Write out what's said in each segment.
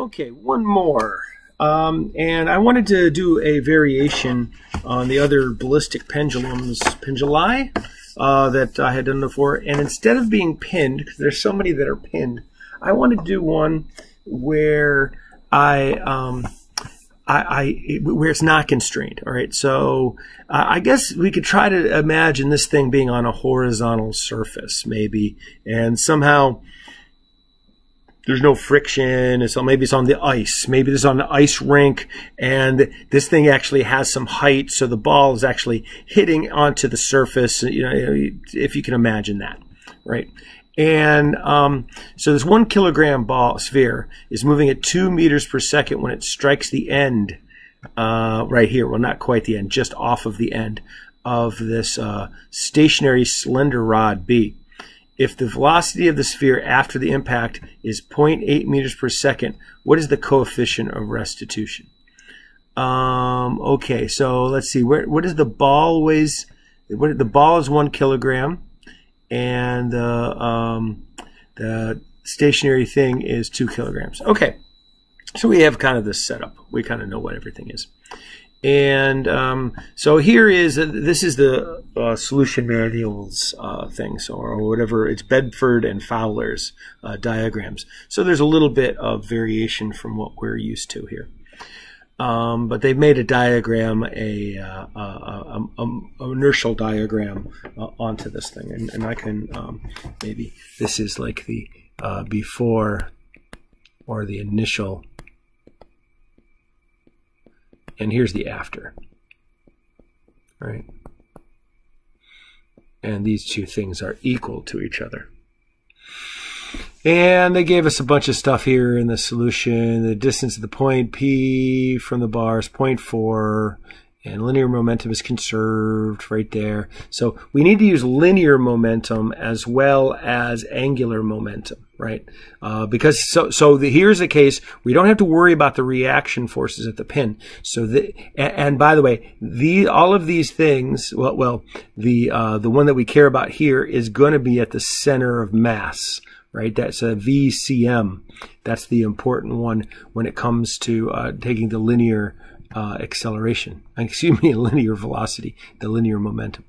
Okay, one more. Um, and I wanted to do a variation on the other ballistic pendulums, penduli, uh, that I had done before. And instead of being pinned, because there's so many that are pinned, I wanted to do one where I, um, I, I, where it's not constrained. All right, so uh, I guess we could try to imagine this thing being on a horizontal surface, maybe, and somehow there's no friction. So maybe it's on the ice. Maybe it's on the ice rink and this thing actually has some height. So the ball is actually hitting onto the surface, you know, if you can imagine that, right? And um, so this one kilogram ball sphere is moving at two meters per second when it strikes the end uh, right here. Well, not quite the end, just off of the end of this uh, stationary slender rod B. If the velocity of the sphere after the impact is 0.8 meters per second, what is the coefficient of restitution? Um, okay, so let's see. Where what is the ball weighs? What the ball is one kilogram, and um, the stationary thing is two kilograms. Okay, so we have kind of this setup. We kind of know what everything is. And um, so here is uh, this is the uh, solution manuals uh, thing, so or whatever it's Bedford and Fowler's uh, diagrams. So there's a little bit of variation from what we're used to here. Um, but they've made a diagram, a, uh, a, a, a inertial diagram uh, onto this thing, and, and I can um, maybe this is like the before or the initial and here's the after. Right? And these two things are equal to each other. And they gave us a bunch of stuff here in the solution. The distance of the point P from the bar is 0.4 and linear momentum is conserved right there. So we need to use linear momentum as well as angular momentum, right? Uh, because so so the, here's a case we don't have to worry about the reaction forces at the pin. So the and, and by the way, the all of these things, well, well, the uh, the one that we care about here is going to be at the center of mass right? That's a VCM. That's the important one when it comes to uh, taking the linear uh, acceleration, excuse me, linear velocity, the linear momentum.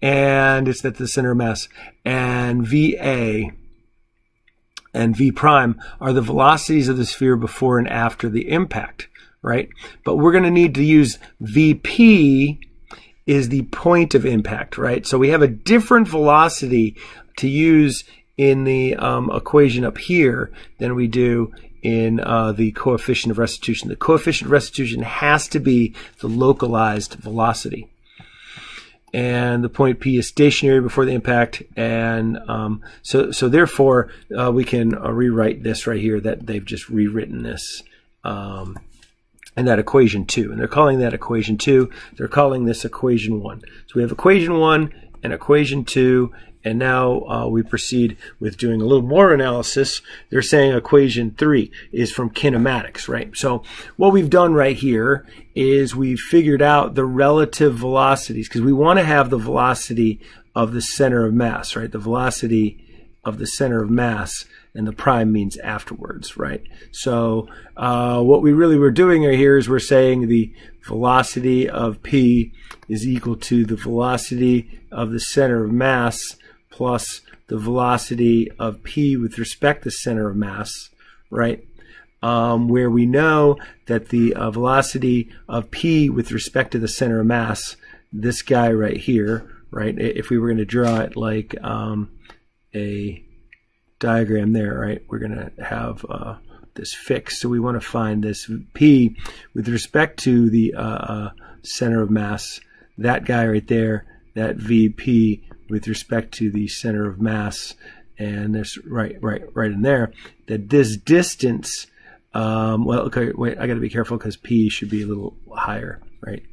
And it's at the center of mass. And VA and V prime are the velocities of the sphere before and after the impact, right? But we're going to need to use VP is the point of impact, right? So we have a different velocity to use in the um, equation up here than we do in uh, the coefficient of restitution. The coefficient of restitution has to be the localized velocity. And the point P is stationary before the impact, and um, so so therefore uh, we can uh, rewrite this right here that they've just rewritten this um, and that equation two, and they're calling that equation two. They're calling this equation one. So we have equation one and equation two, and now uh, we proceed with doing a little more analysis. They're saying equation three is from kinematics, right? So what we've done right here is we've figured out the relative velocities because we want to have the velocity of the center of mass, right? The velocity of the center of mass and the prime means afterwards, right? So uh, what we really were doing here is we're saying the velocity of p is equal to the velocity of the center of mass plus the velocity of p with respect to the center of mass, right? Um, where we know that the uh, velocity of p with respect to the center of mass, this guy right here, right? If we were going to draw it like um, a diagram there, right? We're going to have uh, this fixed. So we want to find this p with respect to the uh, uh center of mass. That guy right there, that VP with respect to the center of mass, and there's right, right, right in there that this distance. Um, well, okay, wait, I got to be careful because p should be a little higher, right?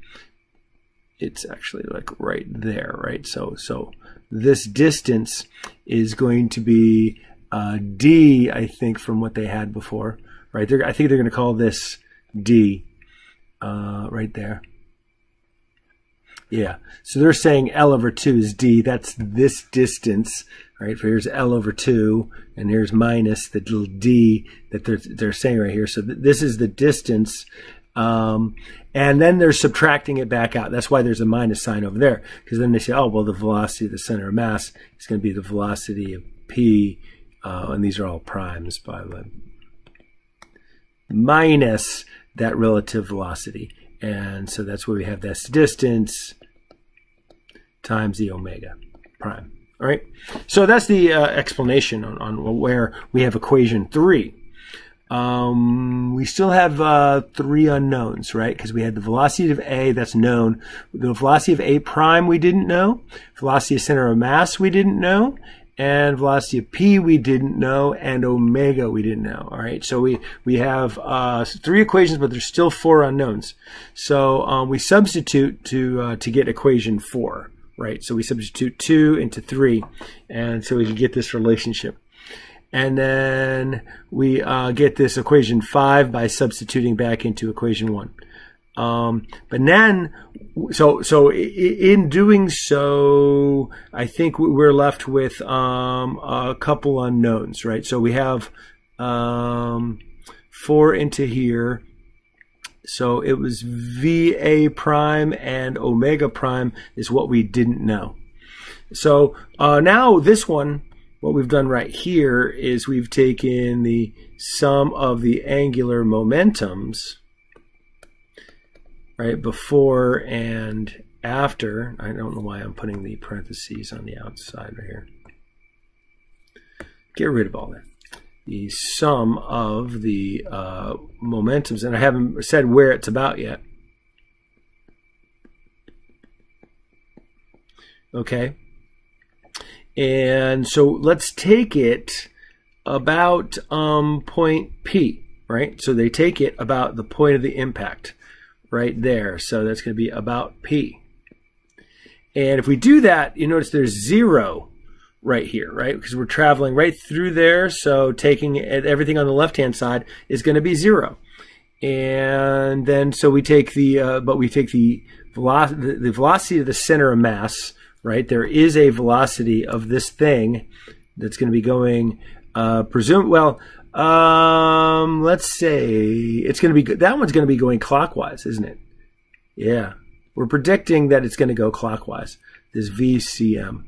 It's actually like right there, right? So, so this distance is going to be uh, d, I think, from what they had before, right? They're, I think they're going to call this d, uh, right there. Yeah. So they're saying L over 2 is D. That's this distance, right? So here's L over 2, and here's minus the little D that they're, they're saying right here. So th this is the distance. Um, and then they're subtracting it back out. That's why there's a minus sign over there. Because then they say, oh, well, the velocity of the center of mass is going to be the velocity of P. Uh, and these are all primes, by the way. Minus that relative velocity. And so that's where we have this distance times the omega prime. All right. So that's the uh, explanation on, on where we have equation three. Um, we still have uh, three unknowns, right? Because we had the velocity of A that's known. The velocity of A prime we didn't know. Velocity of center of mass we didn't know and velocity of p we didn't know, and omega we didn't know. All right, so we we have uh, three equations, but there's still four unknowns. So um, we substitute to uh, to get equation four. Right, so we substitute two into three, and so we can get this relationship. And then we uh, get this equation five by substituting back into equation one. Um, but then, so so in doing so, I think we're left with um, a couple unknowns, right? So we have um, four into here. So it was VA prime and omega prime is what we didn't know. So uh, now this one, what we've done right here is we've taken the sum of the angular momentums right? Before and after. I don't know why I'm putting the parentheses on the outside right here. Get rid of all that. The sum of the uh, momentums, and I haven't said where it's about yet. Okay. And so let's take it about um, point P, right? So they take it about the point of the impact right there. So that's going to be about P. And if we do that, you notice there's zero right here, right? Because we're traveling right through there. So taking everything on the left-hand side is going to be zero. And then so we take the, uh, but we take the, velocity, the velocity of the center of mass, right? There is a velocity of this thing that's going to be going, uh, presume, well, um, let's say it's going to be that one's going to be going clockwise, isn't it? Yeah, we're predicting that it's going to go clockwise. This VCM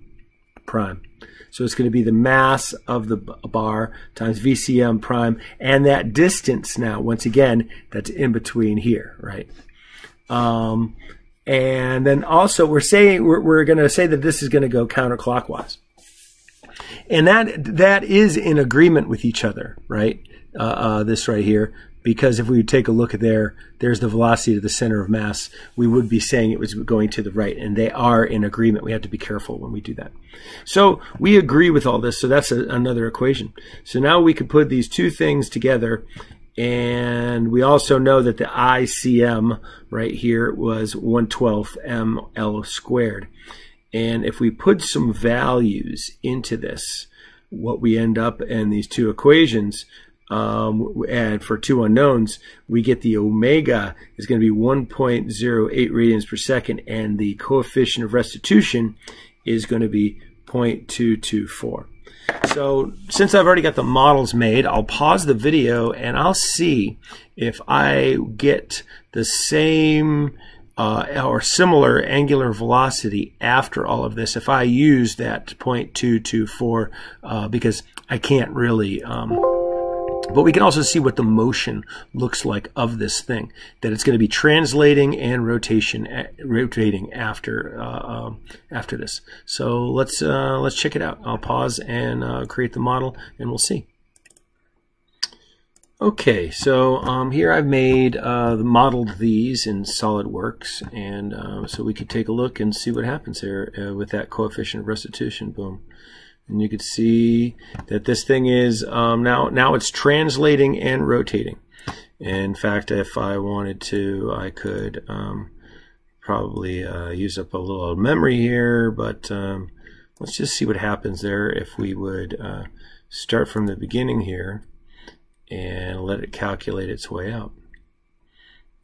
prime. So it's going to be the mass of the bar times VCM prime, and that distance now, once again, that's in between here, right? Um, and then also we're saying we're, we're going to say that this is going to go counterclockwise and that that is in agreement with each other, right? Uh, uh, this right here, because if we take a look at there, there's the velocity to the center of mass. We would be saying it was going to the right, and they are in agreement. We have to be careful when we do that. So we agree with all this. So that's a, another equation. So now we could put these two things together, and we also know that the ICM right here was 112th ml squared. And if we put some values into this, what we end up in these two equations, um, and for two unknowns, we get the omega is going to be 1.08 radians per second, and the coefficient of restitution is going to be 0.224. So since I've already got the models made, I'll pause the video and I'll see if I get the same uh, or similar angular velocity after all of this if I use that 0.224 uh, because I can't really um, but we can also see what the motion looks like of this thing that it's going to be translating and rotation rotating after uh, um, after this. So let's uh, let's check it out. I'll pause and uh, create the model and we'll see Okay, so um, here I've made uh, modeled these in SolidWorks, and uh, so we could take a look and see what happens here uh, with that coefficient of restitution. Boom, and you could see that this thing is um, now now it's translating and rotating. In fact, if I wanted to, I could um, probably uh, use up a little memory here, but um, let's just see what happens there if we would uh, start from the beginning here and let it calculate its way out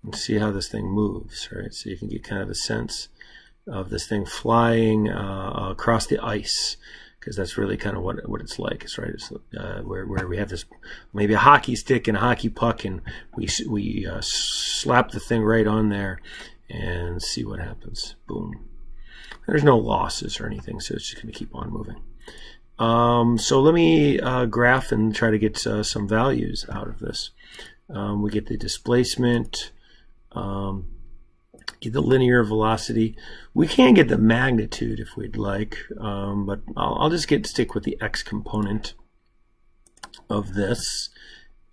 and see how this thing moves, right? So you can get kind of a sense of this thing flying uh, across the ice because that's really kind of what what it's like. It's right, it's, uh, where where we have this maybe a hockey stick and a hockey puck, and we we uh, slap the thing right on there and see what happens. Boom. There's no losses or anything, so it's just going to keep on moving. Um, so let me uh, graph and try to get uh, some values out of this. Um, we get the displacement. Um, get the linear velocity. We can get the magnitude if we'd like, um, but I'll, I'll, just get stick with the x component of this,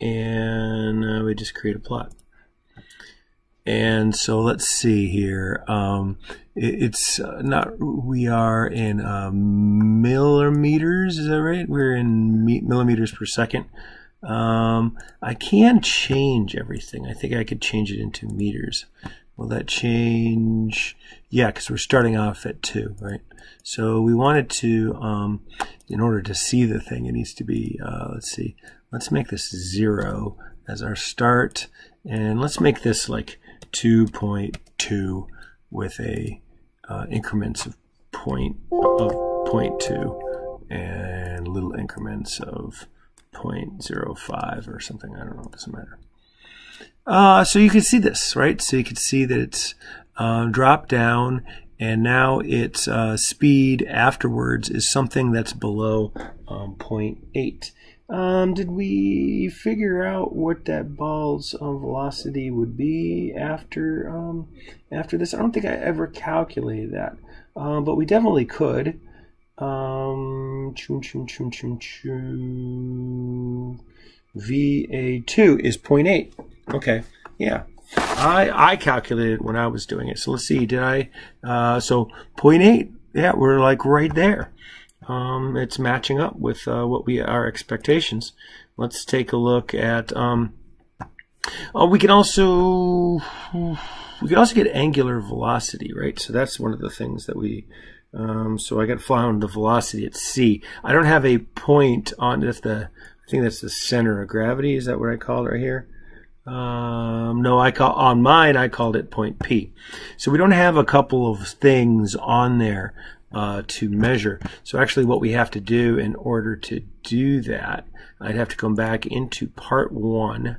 and uh, we just create a plot. And so let's see here. Um, it, it's uh, not. We are in uh, millimeters. Is that right? We're in millimeters per second. Um, I can change everything. I think I could change it into meters. Will that change? Yeah, because we're starting off at 2, right? So we wanted to, um, in order to see the thing, it needs to be, uh, let's see, let's make this 0 as our start. And let's make this like 2.2 with a uh, increments of point of 0.2 and little increments of 0.05 or something. I don't know. It doesn't matter. Uh, so you can see this, right? So you can see that it's uh, dropped down and now its uh, speed afterwards is something that's below um, 0.8. Um, did we figure out what that ball's um, velocity would be after um, after this? I don't think I ever calculated that, um, but we definitely could. Choo, choo, choo. VA2 is 0.8. Okay, yeah. I I calculated when I was doing it. So let's see, did I? Uh, so 0.8. Yeah, we're like right there. Um, it's matching up with uh, what we our expectations. Let's take a look at. Um, oh, we can also we can also get angular velocity, right? So that's one of the things that we. Um, so I got found the velocity at c. I don't have a point on the. I think that's the center of gravity. Is that what I call it right here? Um, no, I call on mine. I called it point P. So we don't have a couple of things on there uh, to measure. So actually, what we have to do in order to do that, I'd have to come back into part one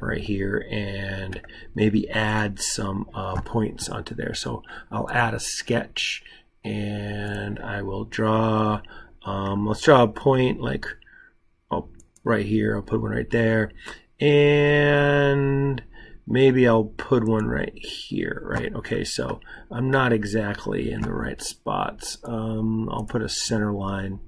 right here and maybe add some uh, points onto there. So I'll add a sketch and I will draw. Um, let's draw a point like oh, right here. I'll put one right there and maybe I'll put one right here, right? Okay, so I'm not exactly in the right spots. Um, I'll put a center line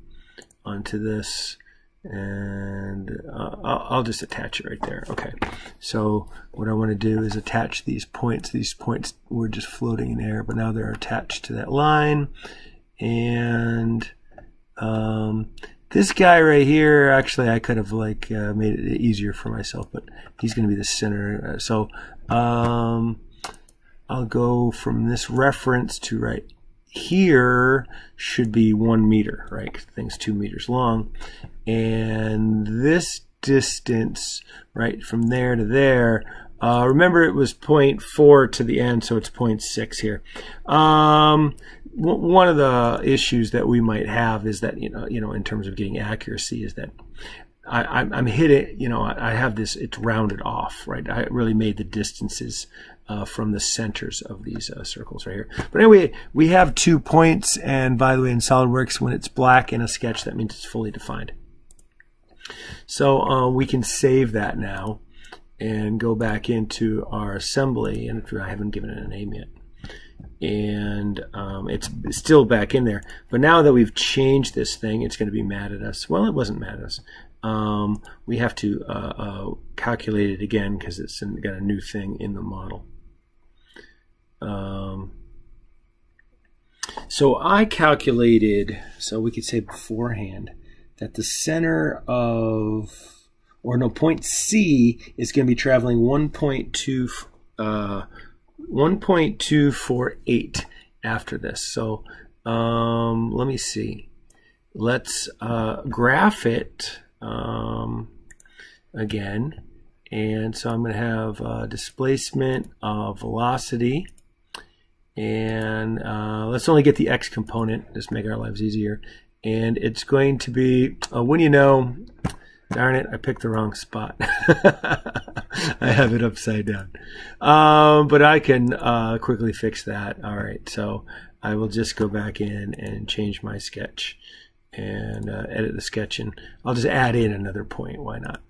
onto this and uh, I'll just attach it right there. Okay, so what I want to do is attach these points. These points were just floating in air, but now they're attached to that line. And um, this guy right here, actually, I could have like uh, made it easier for myself, but he's going to be the center. Uh, so um, I'll go from this reference to right here should be one meter, right? Thing's two meters long, and this distance, right, from there to there. Uh, remember, it was 0.4 to the end, so it's 0.6 here. Um, one of the issues that we might have is that you know you know in terms of getting accuracy is that I, am hitting you know I have this it's rounded off right? I really made the distances uh, from the centers of these uh, circles right here. But anyway we have two points and by the way in SolidWorks when it's black in a sketch that means it's fully defined. So uh, we can save that now and go back into our assembly. And I haven't given it a name yet and um, it's still back in there. But now that we've changed this thing, it's going to be mad at us. Well, it wasn't mad at us. Um, we have to uh, uh, calculate it again because it's got a new thing in the model. Um, so I calculated, so we could say beforehand, that the center of, or no, point C is going to be traveling 1.2 uh, 1.248 after this. So um, let me see. Let's uh, graph it um, again. And so I'm going to have uh, displacement of velocity. and uh, let's only get the x component, just make our lives easier. And it's going to be, uh, when you know, darn it, I picked the wrong spot. I have it upside down. Um, but I can uh, quickly fix that. All right, so I will just go back in and change my sketch and uh, edit the sketch and I'll just add in another point. Why not?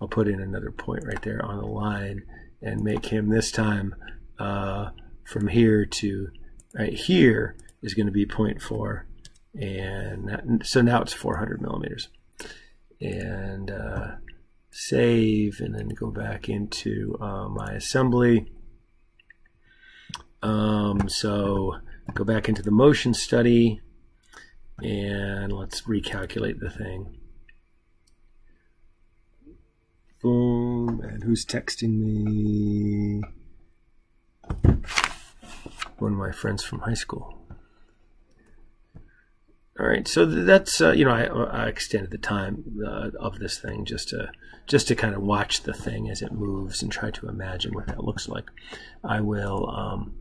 I'll put in another point right there on the line and make him this time uh, from here to right here is going to be 0.4 and that, so now it's 400 millimeters and save and then go back into uh, my assembly um, so go back into the motion study and let's recalculate the thing. Boom, and who's texting me? One of my friends from high school. All right, so that's uh, you know I, I, extended the time uh, of this thing just to just to kind of watch the thing as it moves and try to imagine what that looks like. I will um,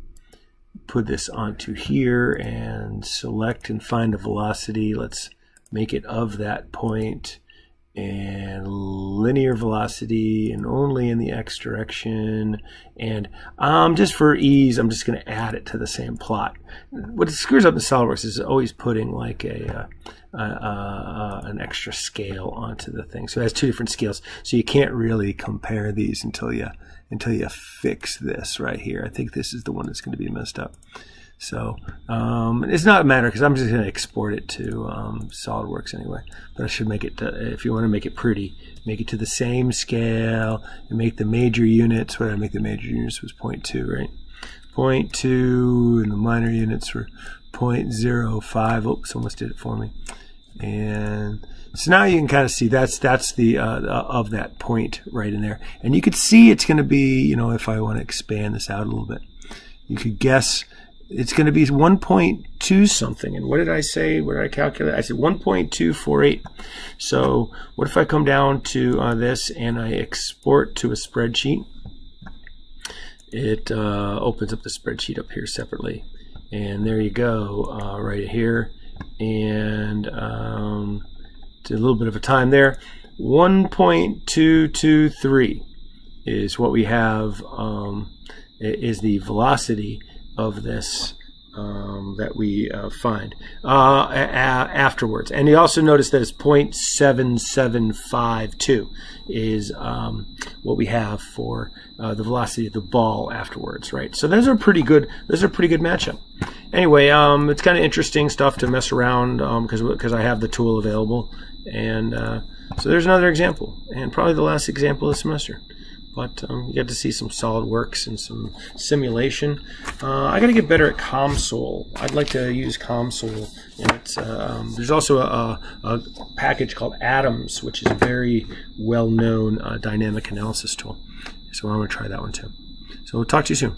put this onto here and select and find a velocity. Let's make it of that point and linear velocity and only in the x direction. And um, just for ease I'm just going to add it to the same plot. What screws up in SolidWorks is always putting like a uh, uh, an extra scale onto the thing. So it has two different scales. So you can't really compare these until you until you fix this right here. I think this is the one that's going to be messed up so um, it's not a matter because I'm just going to export it to um, SolidWorks anyway. But I should make it, to, if you want to make it pretty, make it to the same scale and make the major units, what I make the major units was 0.2, right? 0.2 and the minor units were 0.05. Oops, almost did it for me. And so now you can kind of see that's that's the uh, of that point right in there. And you could see it's going to be, you know, if I want to expand this out a little bit, you could guess it's going to be 1.2 something. And what did I say? What did I calculate? I said 1.248. So what if I come down to uh, this and I export to a spreadsheet? It uh, opens up the spreadsheet up here separately. And there you go, uh, right here. And um, a little bit of a time there. 1.223 is what we have, um, is the velocity of this um, that we uh, find uh, afterwards. And you also notice that it's 0.7752 is um, what we have for uh, the velocity of the ball afterwards, right? So those are pretty good. Those are pretty good matchup. Anyway, um, it's kind of interesting stuff to mess around because um, because I have the tool available, and uh, so there's another example, and probably the last example of the semester but um, you get to see some SolidWorks and some simulation. Uh, I got to get better at COMSOL. I'd like to use COMSOL. And um, there's also a, a, package called Adams, which is a very well-known uh, dynamic analysis tool. So I'm going to try that one too. So we'll talk to you soon.